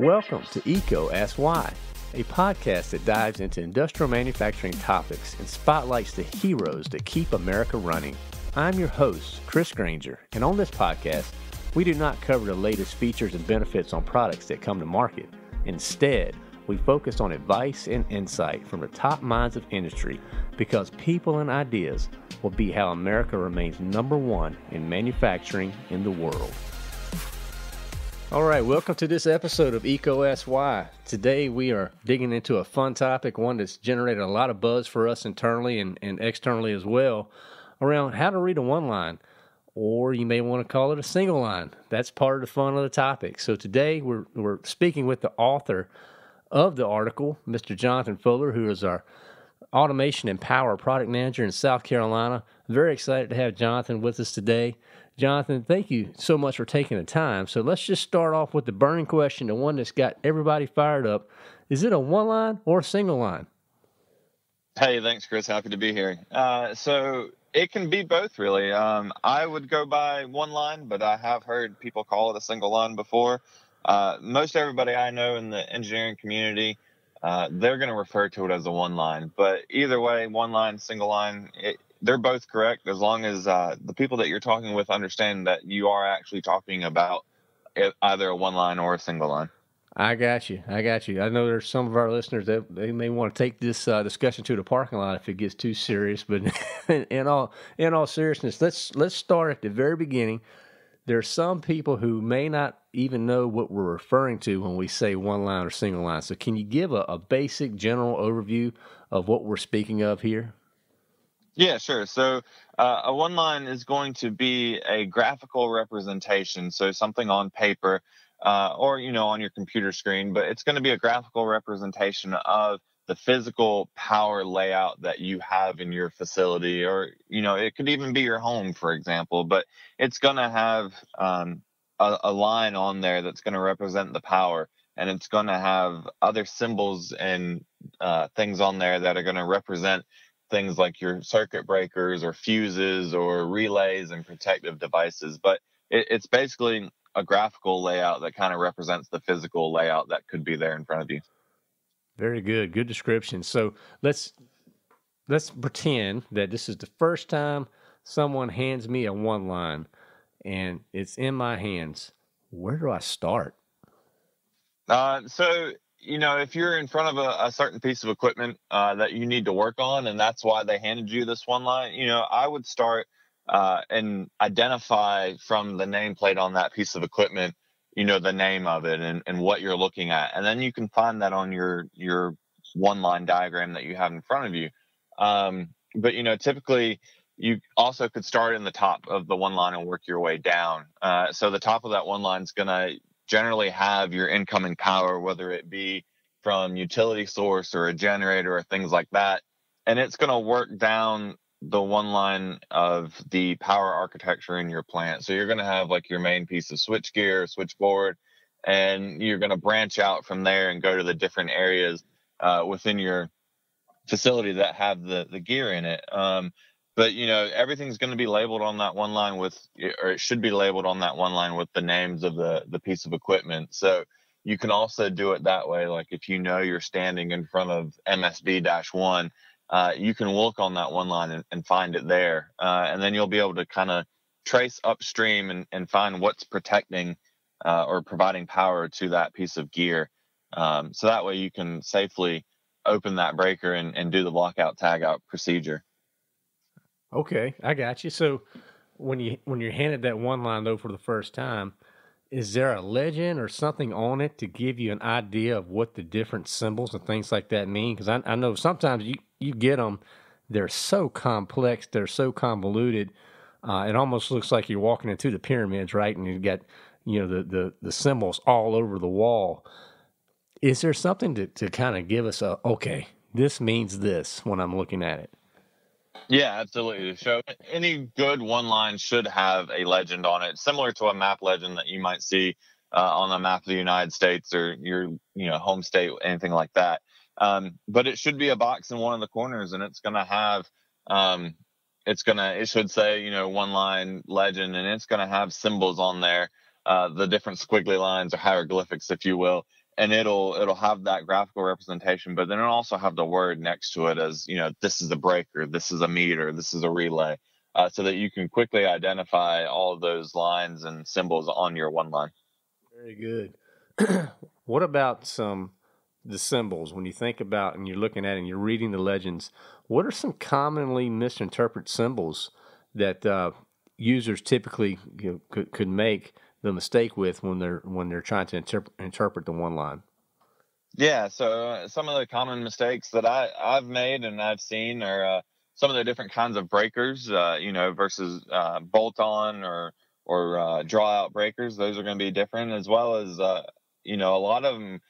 Welcome to EECO Ask Why, a podcast that dives into industrial manufacturing topics and spotlights the heroes that keep America running. I'm your host, Chris Granger, and on this podcast, we do not cover the latest features and benefits on products that come to market. Instead, we focus on advice and insight from the top minds of industry because people and ideas will be how America remains number one in manufacturing in the world. All right, welcome to this episode of EECO Asks Why. Today we are digging into a fun topic, one that's generated a lot of buzz for us internally and, and externally as well, around how to read a one line, or you may want to call it a single line. That's part of the fun of the topic. So today we're, we're speaking with the author of the article, Mr. Jonathan Fuller, who is our automation and power product manager in South Carolina. Very excited to have Jonathan with us today. Jonathan, thank you so much for taking the time. So let's just start off with the burning question, the one that's got everybody fired up. Is it a one line or a single line? Hey, thanks, Chris. Happy to be here. Uh, so it can be both, really. Um, I would go by one line, but I have heard people call it a single line before. Uh, most everybody I know in the engineering community, uh, they're going to refer to it as a one line. But either way, one line, single line, it, they're both correct as long as uh, the people that you're talking with understand that you are actually talking about either a one line or a single line. I got you. I got you. I know there's some of our listeners that they may want to take this uh, discussion to the parking lot if it gets too serious. But in, in all in all seriousness, let's let's start at the very beginning. There are some people who may not even know what we're referring to when we say one line or single line. So, can you give a, a basic general overview of what we're speaking of here? Yeah, sure. So uh, a one line is going to be a graphical representation, so something on paper uh, or you know on your computer screen, but it's going to be a graphical representation of the physical power layout that you have in your facility, or you know it could even be your home, for example. But it's going to have um, a, a line on there that's going to represent the power, and it's going to have other symbols and uh, things on there that are going to represent things like your circuit breakers or fuses or relays and protective devices. But it, it's basically a graphical layout that kind of represents the physical layout that could be there in front of you. Very good. Good description. So let's let's pretend that this is the first time someone hands me a one line and it's in my hands. Where do I start? Uh, so you know, if you're in front of a, a certain piece of equipment uh, that you need to work on, and that's why they handed you this one line, you know, I would start uh, and identify from the nameplate on that piece of equipment, you know, the name of it and, and what you're looking at, and then you can find that on your your one line diagram that you have in front of you. Um, but you know, typically you also could start in the top of the one line and work your way down. Uh, so the top of that one line is going to generally have your incoming power, whether it be from utility source or a generator or things like that. And it's going to work down the one line of the power architecture in your plant. So you're going to have like your main piece of switchgear, switchboard, and you're going to branch out from there and go to the different areas uh, within your facility that have the the gear in it. Um, but you know everything's going to be labeled on that one line with or it should be labeled on that one line with the names of the the piece of equipment. So you can also do it that way like if you know you're standing in front of msb-1 uh, you can look on that one line and, and find it there uh, and then you'll be able to kind of trace upstream and, and find what's protecting uh, or providing power to that piece of gear um, so that way you can safely open that breaker and, and do the lockout tagout procedure Okay, I got you. So when you when you're handed that one line though for the first time, is there a legend or something on it to give you an idea of what the different symbols and things like that mean? Because I, I know sometimes you you get them, they're so complex, they're so convoluted. Uh, it almost looks like you're walking into the pyramids, right? And you've got you know the the the symbols all over the wall. Is there something to to kind of give us a okay? This means this when I'm looking at it. Yeah, absolutely. So any good one line should have a legend on it, similar to a map legend that you might see uh, on a map of the United States or your you know home state, anything like that. Um, but it should be a box in one of the corners, and it's going to have um, it's going to it should say you know one line legend, and it's going to have symbols on there, uh, the different squiggly lines or hieroglyphics, if you will. And it'll it'll have that graphical representation, but then it'll also have the word next to it as you know this is a breaker, this is a meter, this is a relay, uh, so that you can quickly identify all of those lines and symbols on your one line. Very good. what about some the symbols when you think about and you're looking at and you're reading the legends? What are some commonly misinterpreted symbols that uh, users typically you know, could could make the mistake with when they're when they're trying to interpret interpret the one line? Yeah, so uh, some of the common mistakes that I I've made and I've seen are uh, some of the different kinds of breakers, uh, you know, versus uh, bolt on or or uh, draw out breakers. Those are going to be different, as well as uh, you know a lot of them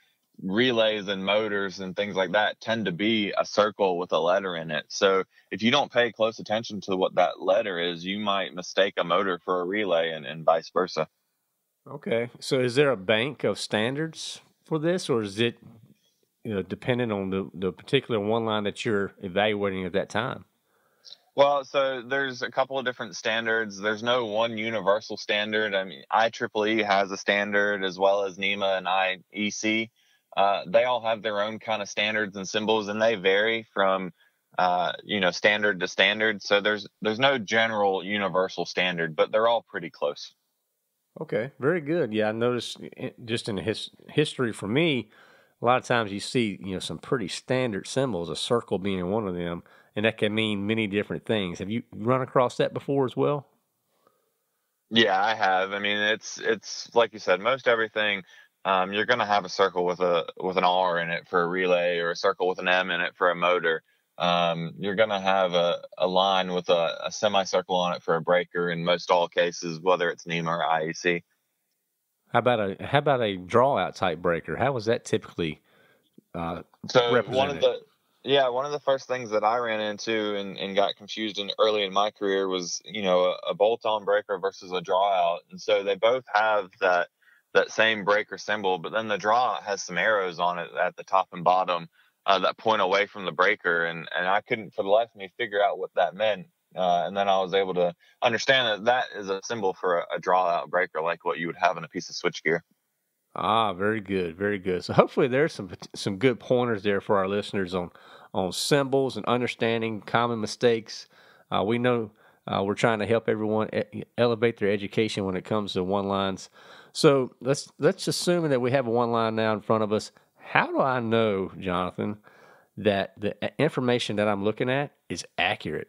relays and motors and things like that tend to be a circle with a letter in it. So if you don't pay close attention to what that letter is, you might mistake a motor for a relay and, and vice versa. Okay. So is there a bank of standards for this or is it you know dependent on the, the particular one line that you're evaluating at that time? Well, so there's a couple of different standards. There's no one universal standard. I mean, IEEE has a standard as well as NEMA and IEC. Uh, they all have their own kind of standards and symbols, and they vary from uh, you know standard to standard. So there's there's no general universal standard, but they're all pretty close. Okay, very good. Yeah, I noticed just in his history for me, a lot of times you see you know some pretty standard symbols, a circle being one of them, and that can mean many different things. Have you run across that before as well? Yeah, I have. I mean, it's it's like you said, most everything um, you're going to have a circle with a with an R in it for a relay, or a circle with an M in it for a motor. Um, you're going to have a, a line with a, a semicircle on it for a breaker in most all cases, whether it's NEMA or IEC. How about a how about a draw out type breaker? How was that typically? Uh, so one of the yeah one of the first things that I ran into and, and got confused in early in my career was you know a, a bolt on breaker versus a drawout, and so they both have that that same breaker symbol, but then the draw has some arrows on it at the top and bottom uh, that point away from the breaker, and and I couldn't for the life of me figure out what that meant. Uh, and then I was able to understand that that is a symbol for a, a draw out breaker, like what you would have in a piece of switchgear. Ah, very good, very good. So hopefully there's some some good pointers there for our listeners on on symbols and understanding common mistakes. Uh, we know uh, we're trying to help everyone e- elevate their education when it comes to one lines. So let's let's assume that we have a one line now in front of us. How do I know, Jonathan, that the information that I'm looking at is accurate?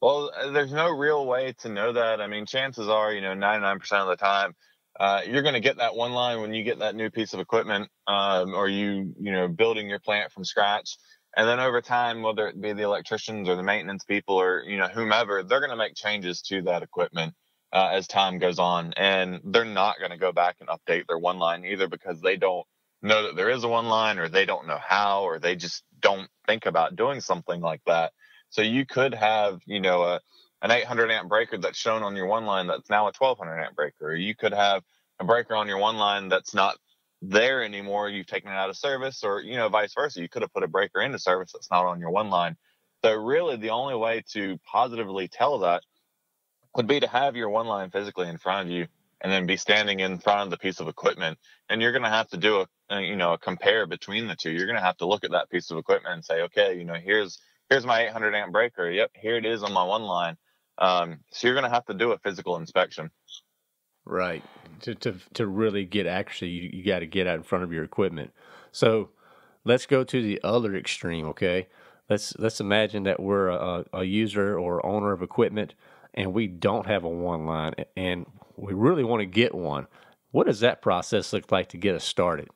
Well, uh, there's no real way to know that. I mean, chances are, you know, 99% of the time, uh, you're going to get that one line when you get that new piece of equipment, um, or you, you know, building your plant from scratch. And then over time, whether it be the electricians or the maintenance people or, you know, whomever, they're going to make changes to that equipment uh, as time goes on. And they're not going to go back and update their one line either because they don't know that there is a one line or they don't know how or they just don't think about doing something like that. So you could have, you know, a, an 800 amp breaker that's shown on your one line that's now a 1200 amp breaker. Or you could have a breaker on your one line that's not there anymore. You've taken it out of service or, you know, vice versa. You could have put a breaker into service that's not on your one line. So really the only way to positively tell that would be to have your one line physically in front of you and then be standing in front of the piece of equipment and you're going to have to do a, a, you know a compare between the two. You're going to have to look at that piece of equipment and say okay you know here's here's my 800 amp breaker. Yep here it is on my one line. Um, so you're going to have to do a physical inspection. Right. To to, to really get accuracy you, you got to get out in front of your equipment. So let's go to the other extreme okay? Let's let's imagine that we're a, a user or owner of equipment and we don't have a one line and we really want to get one, what does that process look like to get us started?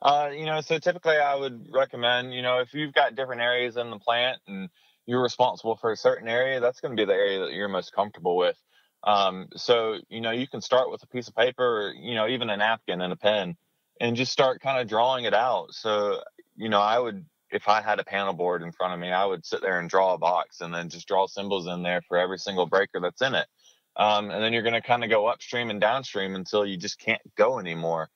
Uh, you know, so typically I would recommend, you know, if you've got different areas in the plant and you're responsible for a certain area, that's going to be the area that you're most comfortable with. Um, so, you know, you can start with a piece of paper, or, you know, even a napkin and a pen and just start kind of drawing it out. So, you know, I would if I had a panel board in front of me, I would sit there and draw a box and then just draw symbols in there for every single breaker that's in it. Um, and then you're going to kind of go upstream and downstream until you just can't go anymore.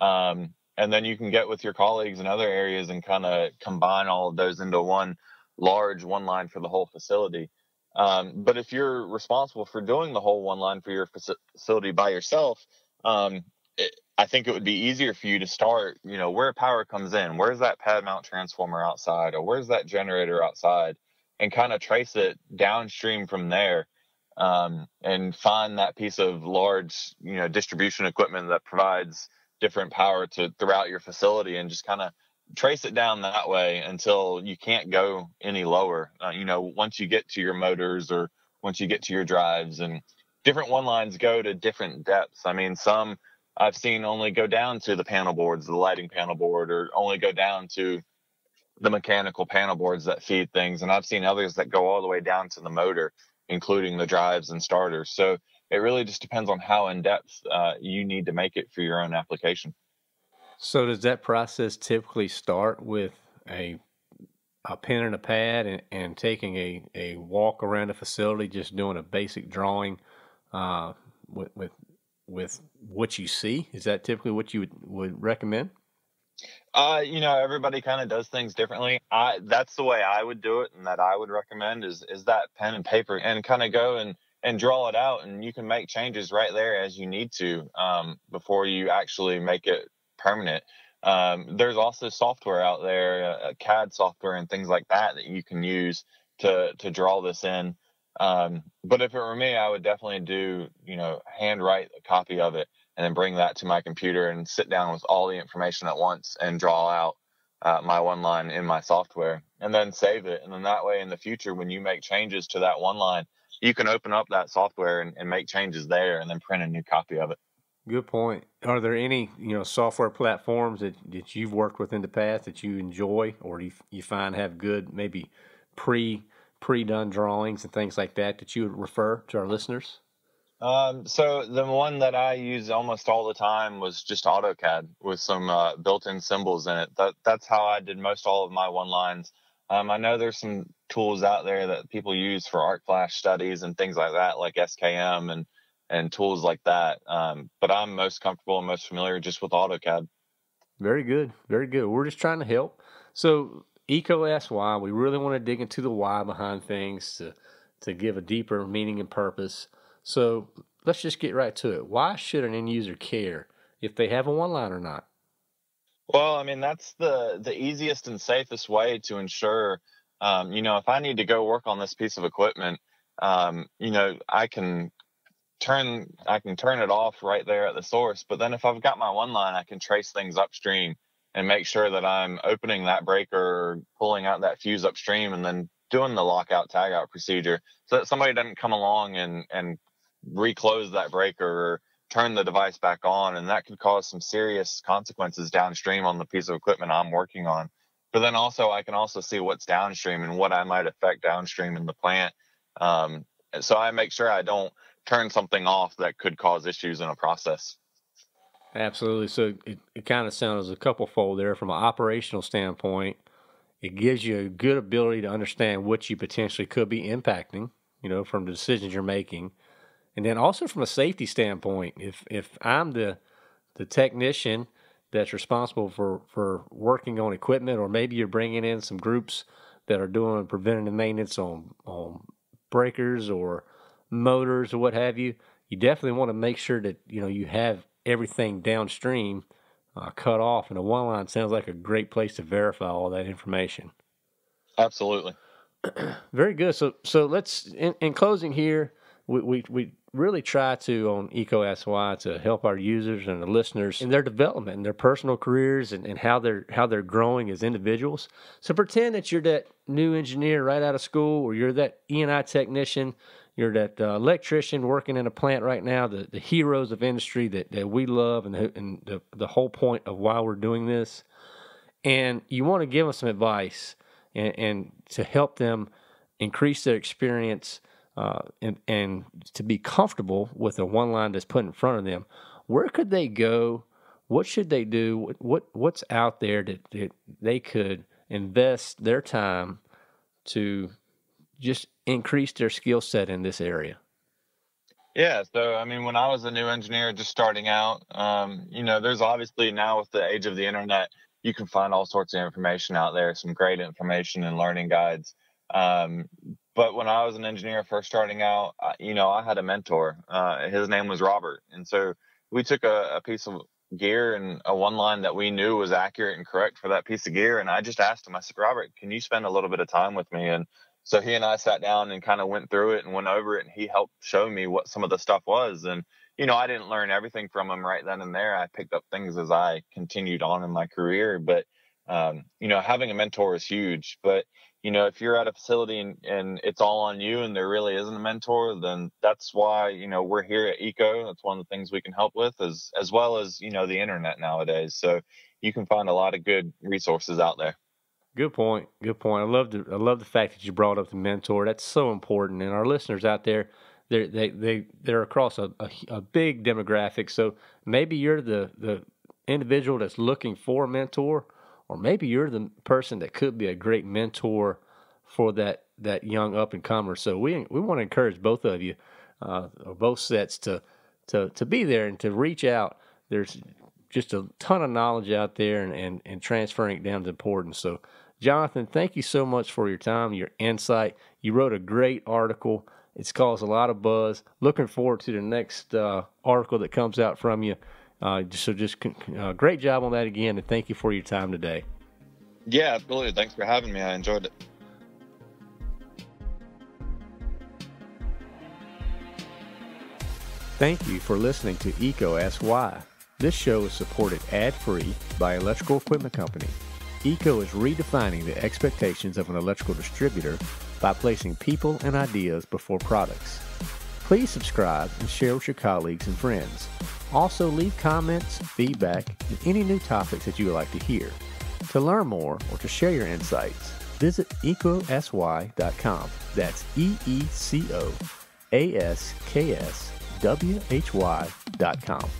Um, and then you can get with your colleagues in other areas and kind of combine all of those into one large one line for the whole facility. Um, but if you're responsible for doing the whole one line for your facility by yourself, um, it, I think it would be easier for you to start, you know, where power comes in. Where's that pad mount transformer outside, or where's that generator outside, and kind of trace it downstream from there, um, and find that piece of large, you know, distribution equipment that provides different power to throughout your facility, and just kind of trace it down that way until you can't go any lower. Uh, you know, once you get to your motors or once you get to your drives and different one lines go to different depths. I mean, some I've seen only go down to the panel boards, the lighting panel board, or only go down to the mechanical panel boards that feed things. And I've seen others that go all the way down to the motor, including the drives and starters. So it really just depends on how in depth uh, you need to make it for your own application. So does that process typically start with a a pen and a pad and, and taking a, a walk around the facility, just doing a basic drawing uh, with, with with what you see? Is that typically what you would, would recommend? Uh, you know, everybody kind of does things differently. I that's the way I would do it, and that I would recommend is is that pen and paper and kind of go and and draw it out, and you can make changes right there as you need to um, before you actually make it permanent. Um, there's also software out there, uh, CAD software and things like that that you can use to to draw this in. Um, but if it were me, I would definitely do, you know, handwrite a copy of it and then bring that to my computer and sit down with all the information at once and draw out uh, my one line in my software and then save it. And then that way in the future, when you make changes to that one line, you can open up that software and, and make changes there and then print a new copy of it. Good point. Are there any you know software platforms that, that you've worked with in the past that you enjoy or you, you find have good maybe pre pre-done drawings and things like that that you would refer to our listeners? Um, so the one that I use almost all the time was just AutoCAD with some uh, built-in symbols in it. That that's how I did most all of my one lines. Um, I know there's some tools out there that people use for arc flash studies and things like that, like SKM and and tools like that. Um, but I'm most comfortable and most familiar just with AutoCAD. Very good, very good. We're just trying to help. So EECO asks why. We really want to dig into the why behind things to to give a deeper meaning and purpose. So let's just get right to it. Why should an end user care if they have a one line or not? Well, I mean that's the the easiest and safest way to ensure. Um, you know, if I need to go work on this piece of equipment, um, you know, I can turn I can turn it off right there at the source. But then if I've got my one line, I can trace things upstream and make sure that I'm opening that breaker, pulling out that fuse upstream, and then doing the lockout tagout procedure so that somebody doesn't come along and and reclose that breaker or turn the device back on, and that could cause some serious consequences downstream on the piece of equipment I'm working on. But then also, I can also see what's downstream and what I might affect downstream in the plant. Um, so I make sure I don't turn something off that could cause issues in a process. Absolutely. So it, it kind of sounds a couple fold there from an operational standpoint. It gives you a good ability to understand what you potentially could be impacting, you know, from the decisions you're making. And then also from a safety standpoint, if if I'm the the technician that's responsible for, for working on equipment, or maybe you're bringing in some groups that are doing preventative maintenance on on breakers or motors or what have you, you definitely want to make sure that you know you have everything downstream uh, cut off. And a one line sounds like a great place to verify all that information. Absolutely. Very good. So, so let's in, in closing here. We, we, we really try to on EECO Asks Why to help our users and the listeners in their development and their personal careers and, and how they're how they're growing as individuals. So pretend that you're that new engineer right out of school or you're that E&I technician you're that uh, electrician working in a plant right now, the, the heroes of industry that, that we love and, the, and the, the whole point of why we're doing this. And you want to give them some advice and, and to help them increase their experience uh, and, and to be comfortable with the one line that's put in front of them. Where could they go? What should they do? What, what what's out there that, that they could invest their time to just increase their skill set in this area? Yeah, so I mean, when I was a new engineer just starting out, um, you know, there's obviously now with the age of the internet, you can find all sorts of information out there, some great information and learning guides. Um, but when I was an engineer first starting out, you know, I had a mentor. Uh, his name was Robert, and so we took a, a piece of gear and a one line that we knew was accurate and correct for that piece of gear. And I just asked him, I said, Robert, can you spend a little bit of time with me? And so he and I sat down and kind of went through it and went over it. And he helped show me what some of the stuff was. And, you know, I didn't learn everything from him right then and there. I picked up things as I continued on in my career. But, um, you know, having a mentor is huge. But, you know, if you're at a facility and, and it's all on you and there really isn't a mentor, then that's why, you know, we're here at EECO. That's one of the things we can help with as, as well as, you know, the internet nowadays. So you can find a lot of good resources out there. Good point. Good point. I love the I love the fact that you brought up the mentor. That's so important. And our listeners out there, they're they they they're across a, a, a big demographic. So maybe you're the the individual that's looking for a mentor or maybe you're the person that could be a great mentor for that that young up and comer. So we we want to encourage both of you, uh, or both sets to to to be there and to reach out. There's just a ton of knowledge out there, and and, and transferring it down is important. So. Jonathan, thank you so much for your time, your insight. You wrote a great article. It's caused a lot of buzz. Looking forward to the next uh, article that comes out from you. Uh, so just uh, great job on that again, and thank you for your time today. Yeah, absolutely. Thanks for having me. I enjoyed it. Thank you for listening to EECO Ask Why. This show is supported ad-free by Electrical Equipment Company. EECO is redefining the expectations of an electrical distributor by placing people and ideas before products. Please subscribe and share with your colleagues and friends. Also, leave comments, feedback, and any new topics that you would like to hear. To learn more or to share your insights, visit eecoaskswhy.com. That's E E C O A S K S W H Y.com.